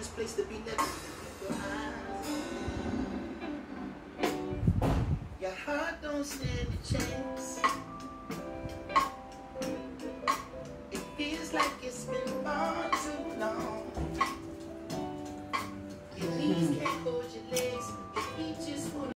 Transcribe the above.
this place to be next. Your. Your heart don't stand a chance. It feels like it's